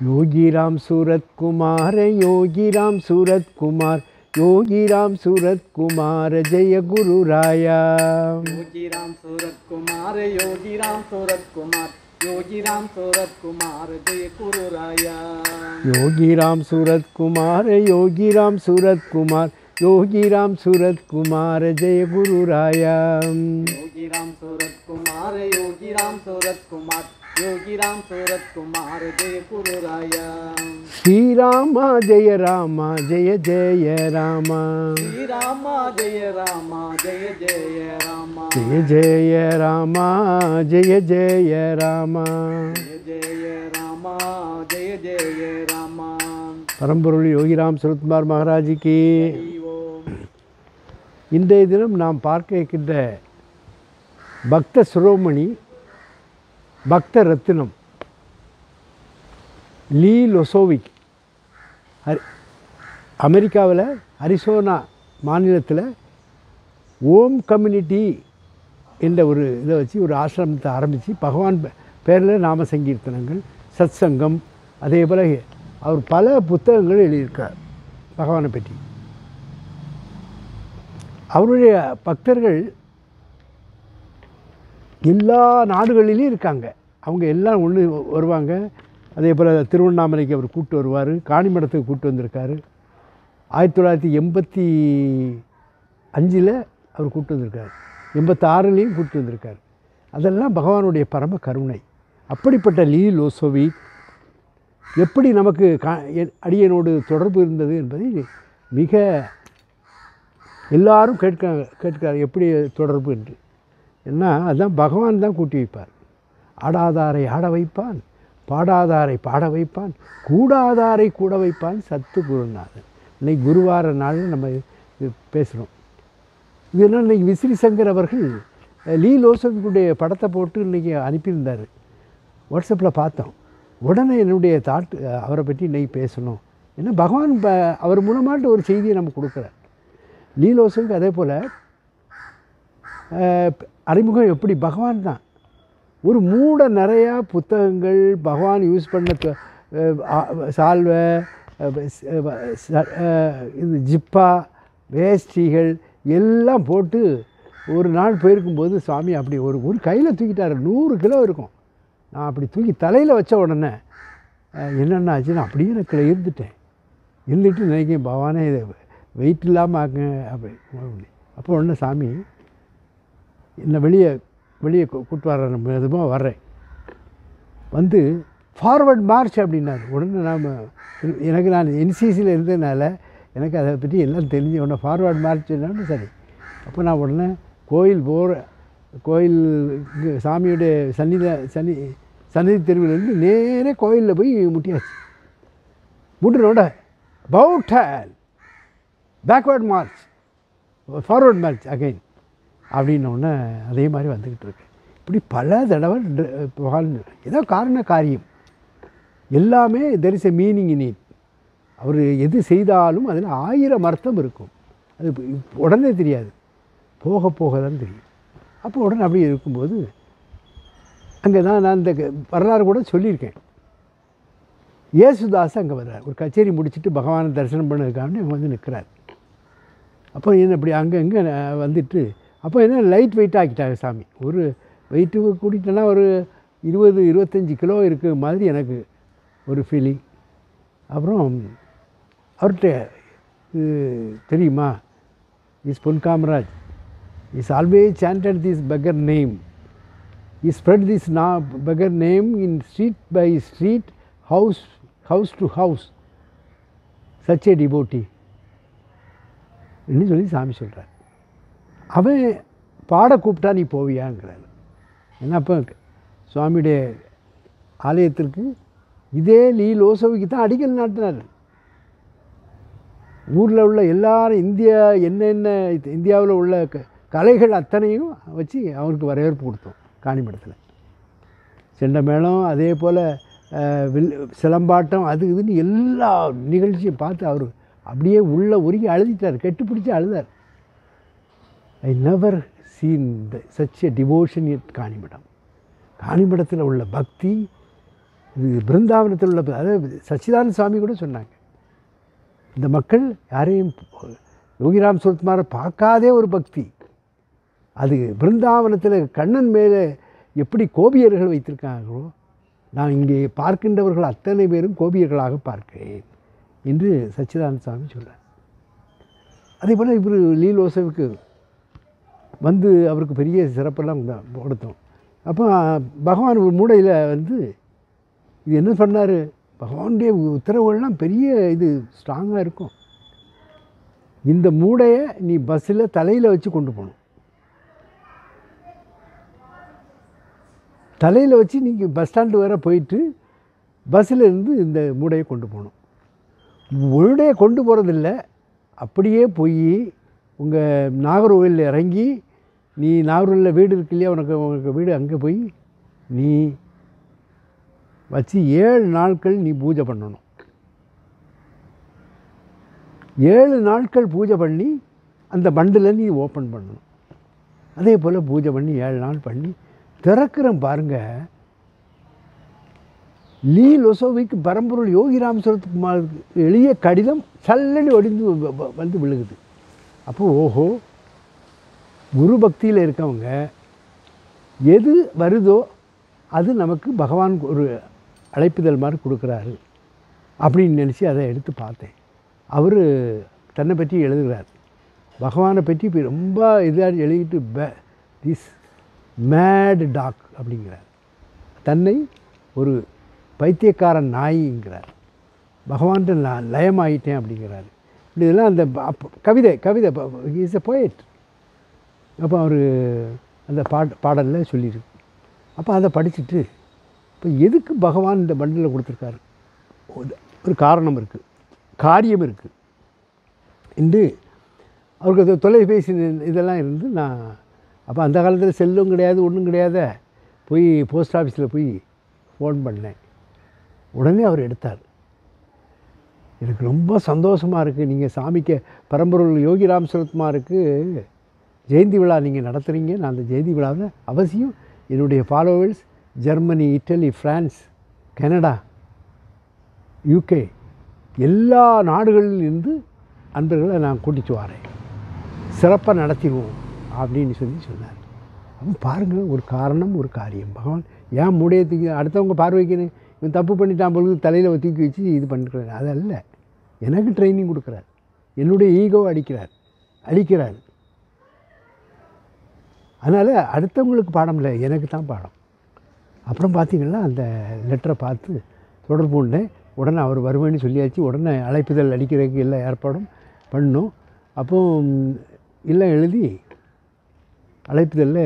योगीराम सूरत कुमार योगी राम सूरत कुमार योगी राम सूरत कुमार जय गुरु राया योगी राम सूरत कुमार योगी राम सूरत कुमार योगी राम सूरत कुमार जय गुरु राया योगी राम सूरत कुमार योगी राम सूरत कुमार योगी राम सूरत कुमार जय गुरु राया योगी राम सूरत कुमार योगी राम सूरत कुमार योगी राम सूरत कुमार जय गुरु राया श्री राम जय राम जय जय राम श्री राम जय राम जय जय राम जय जय राम जय जय राम जय जय राम जय जय राम பரம்பொருள் யோகிராம் சுரத்குமார் மகாராஜுக்கு हरि ओम இன்றைய தினம் நாம் பார்க்க இருக்கின்ற பக்த சுரோமணி பக்த ரத்தினம் லீ லொசோவிக். ஹரி அமெரிக்காவில் அரிசோனா மாநிலத்தில் ஓம் கம்யூனிட்டி என்ற ஒரு இதை வச்சு ஒரு ஆசிரமத்தை ஆரம்பித்து பகவான் பேரில் நாம சங்கீர்த்தனங்கள் சத் சங்கம் அதே போல் அவர் பல புத்தகங்கள் எழுதியிருக்கார் பகவானை பற்றி. அவருடைய பக்தர்கள் எல்லா நாடுகளிலும் இருக்காங்க. அவங்க எல்லாம் ஒன்று வருவாங்க. அதே போல் திருவண்ணாமலைக்கு அவர் கூப்பிட்டு வருவார். காணிமடத்துக்கு கூப்பிட்டு வந்திருக்காரு. ஆயிரத்தி தொள்ளாயிரத்தி எண்பத்தி அஞ்சில் அவர் கூப்பிட்டு வந்திருக்கார். எண்பத்தாறுலேயும் கூப்பிட்டு வந்திருக்கார். அதெல்லாம் பகவானுடைய பரம கருணை. அப்படிப்பட்ட லீ லோசோவி எப்படி நமக்கு கா அடியனோடு தொடர்பு இருந்தது என்பதை மிக எல்லாரும் கேட்க கேட்கிறார். எப்படி தொடர்பு என்று. ஏன்னா அதுதான் பகவான் தான் கூட்டி வைப்பார். ஆடாதாரை ஆட வைப்பான் பாடாதாரை பாட வைப்பான் கூடாதாரை கூட வைப்பான் சத்து குருநாதன். இன்னைக்கு குருவார நாளில் நம்ம பேசுகிறோம் இதனால் இன்றைக்கி விசிறி சங்கர் அவர்கள் லீ லோசபிக்குடைய படத்தை போட்டு இன்றைக்கி அனுப்பியிருந்தார். வாட்ஸ்அப்பில் பார்த்தோம். உடனே என்னுடைய தாட் அவரை பற்றி இன்றைக்கி பேசணும். ஏன்னா பகவான் ப அவர் மூலமாட்டு ஒரு செய்தியை நம்ம கொடுக்குறார். லீலோசனுக்கு அதே போல் அறிமுகம் எப்படி? பகவான் தான். ஒரு மூட நிறையா புத்தகங்கள் பகவான் யூஸ் பண்ண சால்வை இது ஜிப்பா வேஷ்டிகள் எல்லாம் போட்டு ஒரு நாள் போயிருக்கும்போது சுவாமி அப்படி ஒரு ஒரு கையில் தூக்கிட்டாரு. நூறு கிலோ இருக்கும். நான் அப்படி தூக்கி தலையில் வச்ச உடனே அஹ் என்னென்ன ஆச்சுன்னு அப்படியே எனக்கு இருந்துட்டேன் இருந்துட்டு நினைக்கிறேன் பகவானே இதை வெயிட் இல்லாமல் ஆக்குங்க அப்படி அப்படி அப்போ உடனே சாமி என்னை வெளியே வெளியே கூட்டு வர மெதுவாக வர்றேன். வந்து ஃபார்வர்ட் மார்ச் அப்படின்னாரு. உடனே நாம் எனக்கு நான் என்சிசியில் இருந்ததுனால எனக்கு அதை பற்றி எல்லாம் தெரிஞ்ச உடனே ஃபார்வர்ட் மார்ச் சரி. அப்போ நான் உடனே கோயில் போகிற கோயில் சாமியுடைய சன்னித சனி சன்னதி தெருவிலேருந்து நேரே கோயிலில் போய் முட்டியாச்சு. முட்டுனோட about backward march forward march again அப்படின்னோடனே அதே மாதிரி வந்துக்கிட்டு இருக்கு. இப்படி பல தடவை ட- ஏதோ காரண காரியம். எல்லாமே there is a meaning in it அவர் எது செய்தாலும் அதில் ஆயிரம் அர்த்தம் இருக்கும். அது உடனே தெரியாது. போக போக தான் தெரியும். அப்போ உடனே அப்படியே இருக்கும்போது அங்கே தான் நான் இந்த க- வரலாறு கூட சொல்லியிருக்கேன். ஏசுதாஸ் அங்கே வர்றார். ஒரு கச்சேரி முடிச்சுட்டு பகவானை தரிசனம் பண்ணதுக்காண்டி அவங்க வந்து நிற்கிறார் அப்போ என்ன இப்படி அங்கே இங்கே வந்துட்டு அப்போ என்ன லைட் வெயிட் ஆக்கிட்டாங்க சாமி. ஒரு வெயிட்டு கூட்டிட்டேன்னா ஒரு இருபது இருபத்தஞ்சி கிலோ இருக்க மாதிரி எனக்கு ஒரு ஃபீலிங் அப்புறம் அவர்கிட்ட இது தெரியுமா? Is Pon Kamaraj is always chanted this beggar name he spread this நா beggar name in street by street house house to house such a டிபோட்டி ன்னு சொல்லி சாமி சொல்கிறார் அவன் பாட கூப்பிட்டா நீ போவியாங்கிறாரு. ஏன்னா அப்போ? சுவாமியுடைய ஆலயத்திற்கு இதே லீலோசவிக்கு தான் அடிக்கல் நாட்டினார். ஊரில் உள்ள எல்லாரும் இந்தியா என்னென்ன இந்தியாவில் உள்ள க- கலைகள் அத்தனையும் வச்சு அவருக்கு வரவேற்பு கொடுத்தோம் காணிமடத்தில் செண்ட மேளம் அதே போல் வில் சிலம்பாட்டம் அது இதுன்னு எல்லா நிகழ்ச்சியும் பார்த்து அவர் அப்படியே உள்ளே உருகி அழுதிட்டார் கெட்டு பிடிச்சி அழுதார். I never seen the such a devotion it Kanimadam காணிமடத்தில் உள்ள பக்தி பிருந்தாவனத்தில் உள்ள அதாவது சச்சிதானந்த சுவாமி கூட சொன்னாங்க. இந்த மக்கள் யாரையும் யோகிராம் சுரத்குமாரை பார்க்காதே ஒரு பக்தி. அது பிருந்தாவனத்தில் கண்ணன் மேலே எப்படி கோபியர்கள் வைத்திருக்காங்களோ நான் இங்கே பார்க்கின்றவர்கள் அத்தனை பேரும் கோபியர்களாக பார்க்கிறேன் என்று சச்சிதானந்த சுவாமி சொல்கிறார் அதே போல் இவர் லீலோசவுக்கு வந்து அவருக்கு பெரிய சிறப்பெல்லாம் கொடுத்தோம். அப்போ பகவான் மூடையில் வந்து இது என்ன சொன்னார்? பகவானுடைய உத்தரவுகள்லாம் பெரிய இது ஸ்ட்ராங்காக இருக்கும். இந்த மூடையை நீ பஸ்ஸில் தலையில் வச்சு கொண்டு போகணும். தலையில் வச்சு நீங்கள் பஸ் ஸ்டாண்டு வர போயிட்டு பஸ்ஸில் இருந்து இந்த மூடையை கொண்டு போகணும். மூடையை கொண்டு போகிறதில்ல அப்படியே போய் உங்கள் நாகர்கோவிலில் இறங்கி நீ நாகர்கோவிலில் வீடு இருக்கு இல்லையா உனக்கு உனக்கு வீடு அங்கே போய் நீ வச்சு ஏழு நாட்கள் நீ பூஜை பண்ணணும். ஏழு நாட்கள் பூஜை பண்ணி அந்த பண்டில் நீ ஓப்பன் பண்ணணும். அதே போல் பூஜை பண்ணி ஏழு நாள் பண்ணி திறக்கிறேன் பாருங்கள் லீ லொசோவிக்கு பரம்பொருள் யோகிராம் சுரத்குமாருக்கு எளிய கடிதம் சல்லடி ஒடிந்து வந்து விழுகுது. அப்போ ஓஹோ குரு பக்தியில் இருக்கவங்க எது வருதோ அது நமக்கு பகவான் ஒரு அழைப்புதல் மாதிரி கொடுக்குறாரு அப்படின்னு நினச்சி அதை எடுத்து பார்த்தேன். அவர் தன்னை பற்றி எழுதுகிறார். பகவானை பற்றி இப்போ ரொம்ப இதாக எழுதிட்டு பே திஸ் மேட் டாக் அப்படிங்கிறார். தன்னை ஒரு பைத்தியக்காரன் நாய்ங்கிறார். பகவான்கிட்ட நான் லயமாயிட்டேன் அப்படிங்கிறாரு. இப்படி இதெல்லாம் அந்த கவிதை கவிதை இஸ் எ போயட் அப்போ அவர் அந்த பாட் பாடலில் சொல்லியிருக்கு அப்போ அதை படிச்சுட்டு இப்போ எதுக்கு பகவான் இந்த மண்டலில் கொடுத்துருக்காரு? ஒரு- ஒரு காரணம் இருக்குது காரியம் இருக்குது என்று அவருக்கு அது தொலைபேசி இதெல்லாம் இருந்து நான் அப்போ அந்த காலத்தில் செல்லும் கிடையாது ஒன்றும் கிடையாத போய் போஸ்ட் ஆஃபீஸில் போய் ஃபோன் பண்ணேன். உடனே அவர் எடுத்தார். எனக்கு ரொம்ப சந்தோஷமாக இருக்குது நீங்கள் சாமிக்கு பரம்பொருள் யோகி சுரத்குமாருக்கு ஜெயந்தி விழா நீங்கள் நடத்துகிறீங்க நான் அந்த ஜெயந்தி விழாவில் அவசியம் என்னுடைய followers Germany Italy France Canada UK எல்லா நாடுகளிலிருந்து அன்பர்களை நான் கூட்டிட்டு வரேன். சிறப்பாக நடத்திடுவோம் அப்படின்னு சொல்லி சொன்னார். அப்போ பாருங்கள் ஒரு காரணம் ஒரு காரியம். பகவான் ஏன் முடியத்துக்கு தூக்கி அடுத்தவங்க பார்வைக்குன்னு இவன் தப்பு பண்ணிட்டான் பொழுது தலையில் தூக்கி வச்சு இது பண்ணிக்கிறேன் அது அல்ல. எனக்கு ட்ரைனிங் கொடுக்குறார். என்னுடைய ஈகோவை அடிக்கிறார். அழிக்கிறார் அதனால் அடுத்தவங்களுக்கு பாடம் இல்லை. எனக்கு தான் பாடம். அப்புறம் பார்த்தீங்கன்னா அந்த லெட்டரை பார்த்து தொடர்பு கொண்டேன் உடனே அவர் வருவேன்னு சொல்லியாச்சு. உடனே அழைப்புதல் அடிக்கிறதுக்கு எல்லா ஏற்பாடும் பண்ணோம். அப்போ எல்லாம் எழுதி அழைப்புதலில்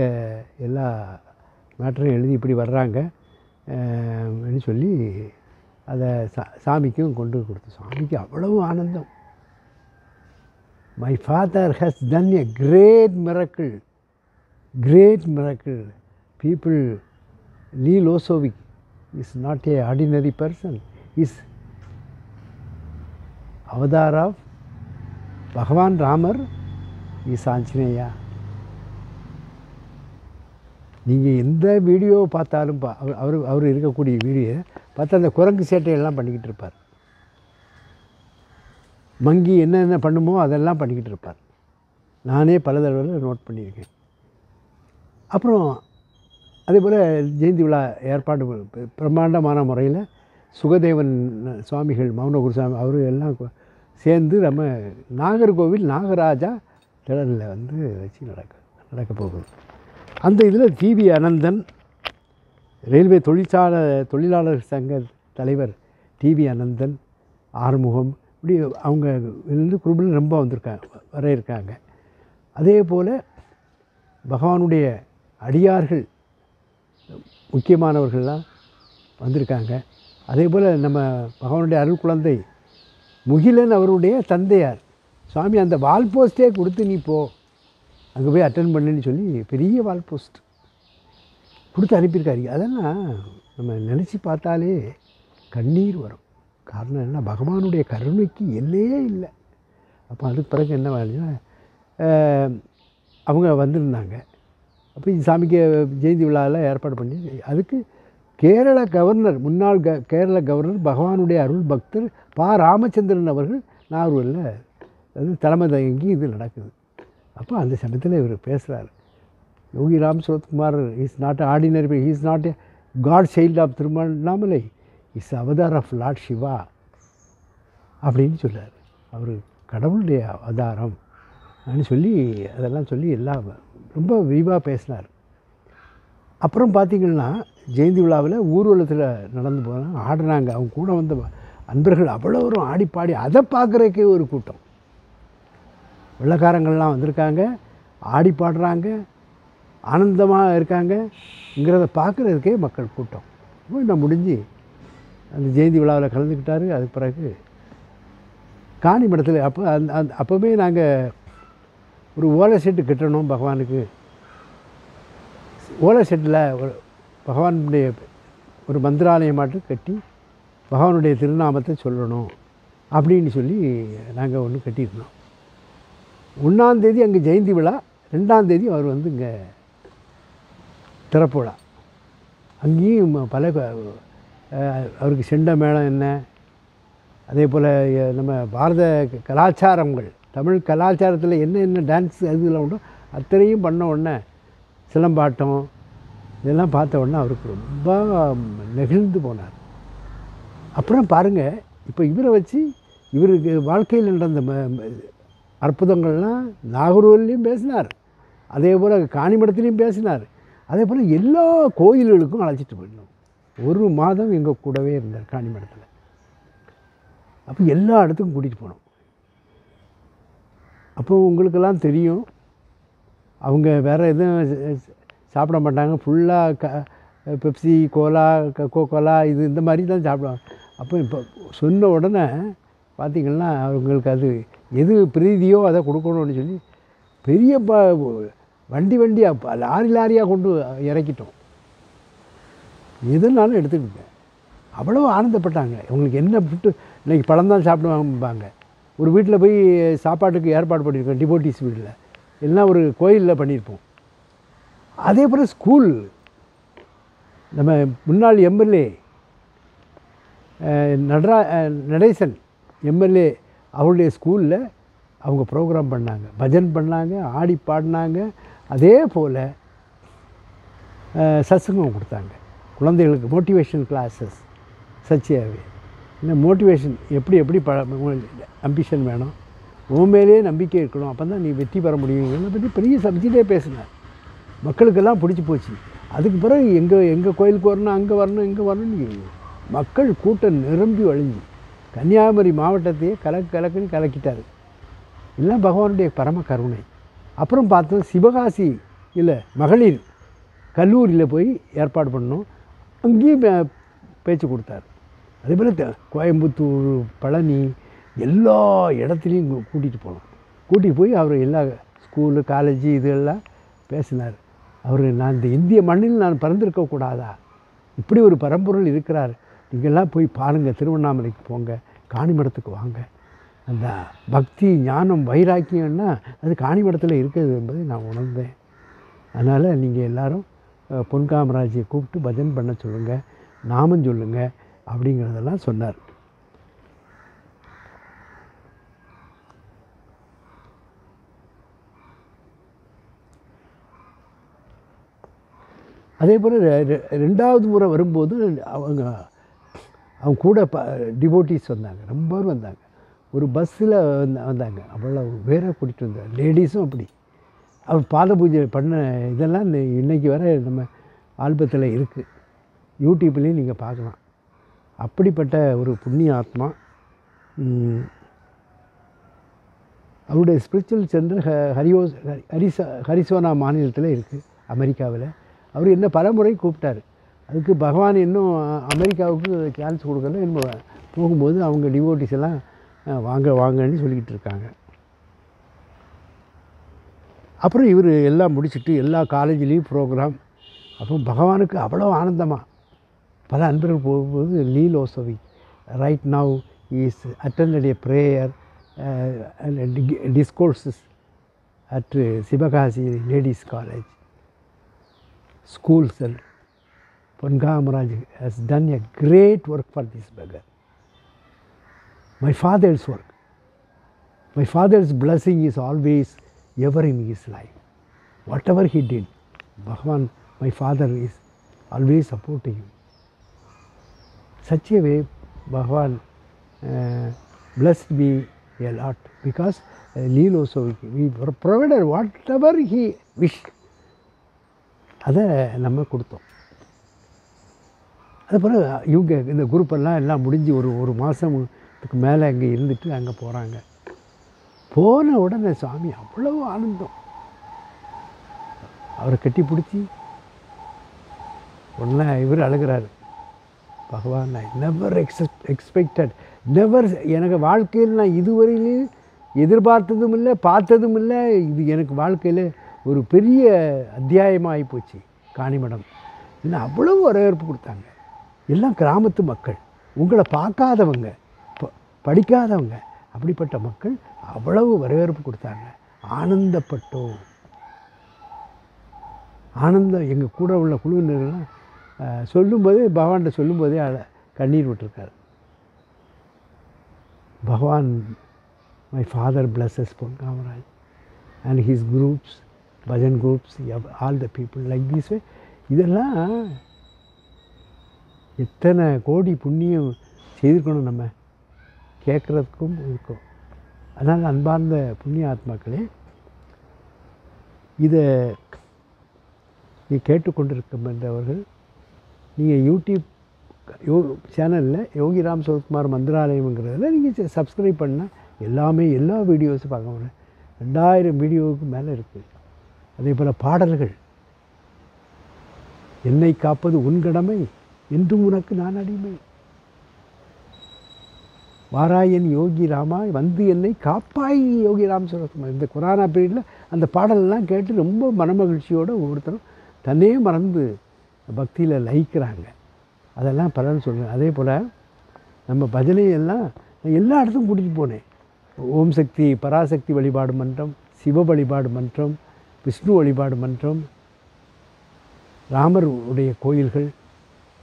எல்லா மேட்டரையும் எழுதி இப்படி வர்றாங்க. சொல்லி அதை சா சாமிக்கும் கொண்டு கொடுத்து சாமிக்கு அவ்வளவு ஆனந்தம். My father has done a great miracle great miracle people Lee Lozowick is not a ordinary person is avatar of Bhagavan Ramar is Anjaneya நீங்கள் எந்த வீடியோ பார்த்தாலும் பா அவர் அவர் அவர் இருக்கக்கூடிய வீடியோ பார்த்து அந்த குரங்கு சேட்டையெல்லாம் பண்ணிக்கிட்டு இருப்பார். மங்கி என்னென்ன பண்ணுமோ அதெல்லாம் பண்ணிக்கிட்டு இருப்பார். நானே பல தடவை நோட் பண்ணியிருக்கேன். அப்புறம் அதே போல் ஜெயந்தி விழா ஏற்பாடு பிரம்மாண்டமான முறையில் சுகதேவன் சுவாமிகள் மௌன குருசாமி அவரு எல்லாம் சேர்ந்து நம்ம நாகர்கோவில் நாகராஜா திடலில் வந்து வச்சு நடக்க நடக்க போகுது. அந்த இதில் டிவி அனந்தன் ரயில்வே தொழிற்சாலை தொழிலாளர் சங்க தலைவர் டிவி அனந்தன் ஆறுமுகம் இப்படி அவங்க இருந்து குரூப்பில் ரொம்ப வந்திருக்காங்க வர இருக்காங்க அதே போல் பகவானுடைய அடியார்கள் முக்கியமானவர்கள்லாம் வந்திருக்காங்க. அதே போல் நம்ம பகவானுடைய அருள் குழந்தை முகிலன் அவருடைய தந்தையார் சுவாமி அந்த வால் போஸ்ட்டே கொடுத்து நீ போ. அங்கே போய் அட்டன் பண்ணுன்னு சொல்லி பெரிய வால் போஸ்ட். கொடுத்து அனுப்பியிருக்காரு. அதெல்லாம் நம்ம நினச்சி பார்த்தாலே கண்ணீர் வரும். காரணம் என்ன பகவானுடைய கருணைக்கு எல்லையே இல்லை. அப்போ அதுக்கு பிறகு என்ன ஆச்சுன்னா, அவங்க வந்திருந்தாங்க. அப்போ இந்த சாமிக்கு ஜெயந்தி விழாவில் ஏற்பாடு பண்ணி அதுக்கு கேரள கவர்னர் முன்னாள் க கேரள கவர்னர் பகவானுடைய அருள் பக்தர் பா. ராமச்சந்திரன் அவர்கள் நாகூரில் அது தலைமை தங்கி இது நடக்குது. அப்போ அந்த சமயத்தில் இவர் பேசுகிறார் Yogi Ram Suratkumar is not ordinary is not a god child of Tiruvannamalai is avatar of Lord Shiva அப்படின்னு சொல்லார் அவர் கடவுளுடைய அவதாரம் அப்படின்னு சொல்லி அதெல்லாம் சொல்லி எல்லாம் ரொம்ப விரிவாக பேசினார். அப்புறம் பார்த்தீங்கன்னா ஜெயந்தி விழாவில் ஊர்வலத்தில் நடந்து போனால் ஆடினாங்க அவங்க கூட வந்த அன்பர்கள் அவ்வளோரும் ஆடி பாடி அதை பார்க்குறதுக்கே ஒரு கூட்டம். வெள்ளக்காரங்கள்லாம் வந்திருக்காங்க ஆடி பாடுறாங்க. ஆனந்தமாக இருக்காங்கங்கிறத பார்க்குறதுக்கே மக்கள் கூட்டம். இன்னும் முடிஞ்சு அந்த ஜெயந்தி விழாவில் கலந்துக்கிட்டாரு. அதுக்கு பிறகு காணி மடத்தில் அப்போ அந்த அந்த அப்போவே நாங்கள் ஒரு ஓலை செட்டு கட்டணும் பகவானுக்கு. ஓலை செட்டில் ஒரு பகவானுடைய ஒரு மந்திராலயம் மாட்டு கட்டி பகவானுடைய திருநாமத்தை சொல்லணும் அப்படின்னு சொல்லி நாங்கள் ஒன்று கட்டியிருந்தோம். ஒன்றாந்தேதி அங்கே ஜெயந்தி விழா ரெண்டாந்தேதி அவர் வந்து இங்கே திறப்பு விழா அங்கேயும் பல அவருக்கு செண்ட மேளம் என்ன? அதே போல் நம்ம பாரத கலாச்சாரங்கள் தமிழ் கலாச்சாரத்தில் என்ன என்ன டான்ஸ் அதுலாம் உண்டோ அத்தனையும் பண்ண உடனே சிலம்பாட்டம் இதெல்லாம் பார்த்த உடனே அவருக்கு ரொம்ப நெகிழ்ந்து போனார். அப்புறம் பாருங்கள் இப்போ இவரை வச்சு இவருக்கு வாழ்க்கையில் நடந்த ம அற்புதங்கள்லாம் நாகூர்லேயும் பேசினார். அதே போல் காணிமடத்துலேயும் பேசினார். அதே போல் எல்லா கோயில்களுக்கும் அழைச்சிட்டு போயிடணும். ஒரு மாதம் எங்கள் கூடவே இருந்தார் காணிமடத்தில் அப்போ எல்லா இடத்துக்கும் கூட்டிகிட்டு போனோம். அப்போ உங்களுக்கெல்லாம் தெரியும் அவங்க வேறு எதுவும் சாப்பிட மாட்டாங்க. ஃபுல்லாக க பெப்சி கோலா கோ கோலா இது இந்த மாதிரி தான் சாப்பிடுவாங்க. அப்போ இப்போ சொன்ன உடனே பார்த்திங்கன்னா அவங்களுக்கு அது எது பிரீதியோ அதை கொடுக்கணும்னு சொல்லி பெரிய ப வண்டி வண்டியாக லாரி லாரியாக கொண்டு இறக்கிட்டோம். எதுனாலும் எடுத்துக்கிட்டேன் அவ்வளோ ஆனந்தப்பட்டாங்க. இவங்களுக்கு என்ன விட்டு இன்றைக்கி பழம் தான் சாப்பிடுவாங்கம்பாங்க. ஒரு வீட்டில் போய் சாப்பாட்டுக்கு ஏற்பாடு பண்ணியிருக்கோம் டிபோட்டிஸ் வீட்டில் இல்லைன்னா ஒரு கோயிலில் பண்ணியிருப்போம். அதே போல் ஸ்கூல் நம்ம முன்னாள் எம்எல்ஏ நடரா நடேசன் எம்எல்ஏ அவருடைய ஸ்கூலில் அவங்க ப்ரோக்ராம் பண்ணாங்க. பஜன் பண்ணாங்க ஆடி பாடினாங்க. அதே போல் சத்சங்கம் கொடுத்தாங்க. குழந்தைகளுக்கு மோட்டிவேஷன் கிளாஸஸ் சச்சியாவே இந்த மோட்டிவேஷன் எப்படி எப்படி ப அம்பிஷன் வேணும்? உன் மேலேயே நம்பிக்கை இருக்கணும். அப்போ தான் நீ வெற்றி பெற முடியும் பற்றி பெரிய சப்ஜெக்டே பேசினார். மக்களுக்கெல்லாம் பிடிச்சி போச்சு. அதுக்கு பிறகு எங்கே எங்கள் கோயிலுக்கு வரணும் அங்கே வரணும் இங்கே வரணும்னு மக்கள் கூட்டம் நிரம்பி வழிஞ்சு கன்னியாகுமரி மாவட்டத்தையே கலக்கு கலக்குன்னு கலக்கிட்டார். எல்லாம் பகவானுடைய பரம கருணை. அப்புறம் பார்த்தோம் சிவகாசி இல்லை மகளிர் கல்லூரியில் போய் ஏற்பாடு பண்ணோம் அங்கேயும் பேச்சு கொடுத்தாரு. அதே போல் கோயம்புத்தூர் பழனி எல்லா இடத்துலையும் கூட்டிகிட்டு போனோம். கூட்டிகிட்டு போய் அவர் எல்லா ஸ்கூலு காலேஜு இதெல்லாம் பேசினார். அவர் நான் இந்த இந்திய மண்ணில் நான் பிறந்திருக்க கூடாதா? இப்படி ஒரு பரம்பொருள் இருக்கிறார். நீங்கள்லாம் போய் பாருங்கள் திருவண்ணாமலைக்கு போங்க காணிமடத்துக்கு வாங்க. அந்த பக்தி ஞானம் வைராக்கியம்னா அது காணிமடத்தில் இருக்குது என்பதை நான் உணர்ந்தேன். அதனால் நீங்கள் எல்லாரும் பொன்காமராஜியை பொன் காமராஜை கூப்பிட்டு பஜன் பண்ண சொல்லுங்கள் நாமம் சொல்லுங்கள் அப்படிங்கிறதெல்லாம் சொன்னார். அதே போல் ரெண்டாவது முறை வரும்போது அவங்க அவங்க கூட ப டிவோட்டிஸ் வந்தாங்க ரொம்ப வந்தாங்க. ஒரு பஸ்ஸில் வந்தாங்க. அவ்வளோ பேரை கூட்டிகிட்டு வந்தார் லேடிஸும் அப்படி. அவர் பாத பூஜை பண்ண இதெல்லாம் இந்த இன்னைக்கு வர நம்ம ஆல்பத்தில் இருக்குது யூடியூப்லேயும் நீங்கள் பார்க்கலாம். அப்படிப்பட்ட ஒரு புண்ணிய ஆத்மா அவருடைய ஸ்பிரிச்சுவல் சென்டர் ஹ ஹரியோஸ் ஹரி- ஹரிசா ஹரிசோனா மாநிலத்தில் இருக்குது அமெரிக்காவில். அவர் என்ன பலமுறை கூப்பிட்டார் கூப்பிட்டாரு. அதுக்கு பகவான் இன்னும் அமெரிக்காவுக்கு சான்ஸ் கொடுக்கல. இன்னும் போகும்போது அவங்க டிவோட்டிஸ் எல்லாம் வாங்க வாங்கன்னு சொல்லிக்கிட்டு இருக்காங்க. அப்புறம் இவர் எல்லாம் முடிச்சுட்டு எல்லா காலேஜ்லேயும் ப்ரோக்ராம் அப்போ பகவானுக்கு அவ்வளோ ஆனந்தமாக பல அன்பர்கள் போகும்போது லீல் ஓசவி right now is attended a prayer discourses at Sivakasi ladies college school sell Pon Kamaraj has done a great work for this beggar. My father's work. My father's blessing is always ever in his life. Whatever he did, Bhagavan, my father is always supporting him. Such a way, Bhagavan uh, blessed me a lot because uh, Leelo so we provided whatever he wished. அதை நம்ம கொடுத்தோம் அதுக்கப்புறம் இவங்க இந்த குரூப்பெல்லாம் எல்லாம் முடிஞ்சு ஒரு ஒரு அதுக்கு மேலே அங்கே இருந்துட்டு அங்கே போகிறாங்க. போன உடனே சாமி அவ்வளவு ஆனந்தம். அவரை கட்டி பிடிச்சி உடனே இவர் அழுகிறாரு. பகவான் நான் நெவர் எக்ஸெப்ட் எக்ஸ்பெக்டட் நெவர் எனக்கு வாழ்க்கையில் நான் இதுவரையிலும் எதிர்பார்த்ததும் இல்லை பார்த்ததும் இல்லை. இது எனக்கு வாழ்க்கையில் ஒரு பெரிய அத்தியாயமாக போச்சு காணிமடம் இன்னும் அவ்வளோ வரவேற்பு கொடுத்தாங்க. எல்லாம் கிராமத்து மக்கள். உங்களை பார்க்காதவங்க. படிக்காதவங்க. அப்படிப்பட்ட மக்கள் அவ்வளவு வரவேற்பு கொடுத்தாங்க. ஆனந்தப்பட்டோம். ஆனந்தம் எங்கள் கூட உள்ள குழுவினர்கள்லாம் சொல்லும்போதே பகவான்கிட்ட சொல்லும்போதே அதை கண்ணீர் விட்டுருக்காரு. பகவான் my father blesses Pon Kamaraj and his groups bhajan groups all the people like this way இதெல்லாம் எத்தனை கோடி புண்ணியம் செய்திருக்கணும் நம்ம? கேட்குறதுக்கும் இருக்கும். அதனால் அன்பார்ந்த புண்ணிய ஆத்மாக்களே இதை நீ கேட்டுக்கொண்டிருக்கின்றவர்கள் நீங்கள் யூடியூப் யோ சேனலில் யோகிராம் சிவகுமார் மந்திராலயம்ங்கிறதுல நீங்கள் சப்ஸ்கிரைப் பண்ணால் எல்லாமே எல்லா வீடியோஸும் பார்க்க முடியும். ரெண்டாயிரம் வீடியோவுக்கு மேலே இருக்குது அதே போல் பாடல்கள். என்னை காப்பது உன் கடமை என்றும் உனக்கு நான் அடிமை. வாராயன் யோகி ராமா வந்து என்னை காப்பாய் யோகி ராம் இந்த கொரோனா பீரியடில் அந்த பாடலெல்லாம் கேட்டு ரொம்ப மனமகிழ்ச்சியோடு ஒவ்வொருத்தரும் தன்னே மறந்து பக்தியில் லயிக்கிறாங்க. அதெல்லாம் பலன் சொல்லுங்கள் அதே போல் நம்ம பஜனையெல்லாம் எல்லா இடத்துக்கும் கூட்டிகிட்டு போனேன். ஓம் சக்தி பராசக்தி வழிபாடு மன்றம் சிவ வழிபாடு மன்றம் விஷ்ணு வழிபாடு மன்றம் ராமர் உடைய கோயில்கள்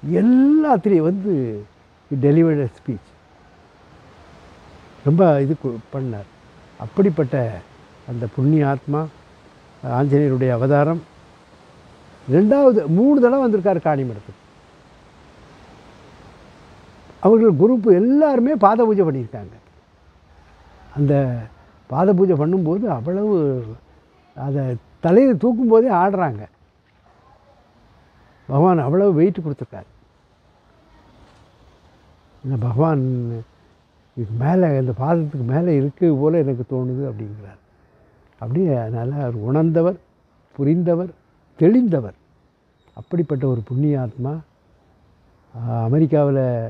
எல்லாத்துலேயும் வந்து டெலிவர்ட் ஸ்பீச் ரொம்ப இது கு- பண்ணார். அப்படிப்பட்ட அந்த புண்ணிய ஆத்மா ஆஞ்சநேயருடைய அவதாரம் ரெண்டாவது மூணு தடவை வந்திருக்கார் காணிமடத்துக்கு அவர்கள் குரூப்பு எல்லாருமே பாத பூஜை பண்ணியிருக்காங்க. அந்த பாத பூஜை பண்ணும்போது அவ்வளவு அதை தலையில் தூக்கும்போதே ஆடுறாங்க. பகவான் அவ்வளவு வெயிட் கொடுத்துருக்காரு. இந்த பகவான் இதுக்கு மேலே இந்த பாதத்துக்கு மேலே இருக்கு போல் எனக்கு தோணுது அப்படிங்கிறார். அப்படியே அதனால் அவர் உணர்ந்தவர் புரிந்தவர் தெளிந்தவர். அப்படிப்பட்ட ஒரு புண்ணிய ஆத்மா அமெரிக்காவில்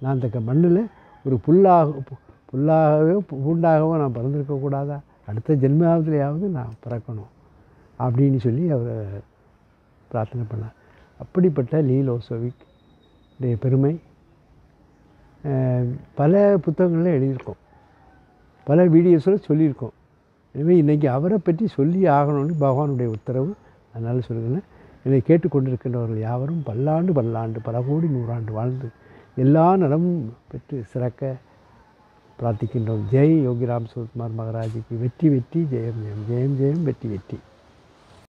நான் தக்க மண்ணில் ஒரு புல்லாக பு- புல்லாகவோ பூண்டாகவோ நான் பிறந்திருக்கக்கூடாதா அடுத்த ஜென்மாவதுலையாவது நான் பிறக்கணும் அப்படின்னு சொல்லி அவர் பிரார்த்தனை பண்ணார். அப்படிப்பட்ட லீலோசோவிக் பெருமை பல புத்தகங்களில் எழுதியிருக்கோம். பல வீடியோஸில் சொல்லியிருக்கோம். எனவே இன்றைக்கி அவரை பற்றி சொல்லி ஆகணும்னு பகவானுடைய உத்தரவு. அதனால் சொல்லுகிறேன் என்னை கேட்டுக்கொண்டிருக்கின்றவர்கள் யாவரும் பல்லாண்டு பல்லாண்டு பல கோடி நூறாண்டு வாழ்ந்து எல்லா நலமும் பெற்று சிறக்க பிரார்த்திக்கின்றோம். ஜெய் யோகிராம் சுகுமார் மகராஜுக்கு. வெற்றி வெற்றி ஜெயம் ஜெயம் ஜெயம் ஜெயம் வெற்றி வெற்றி.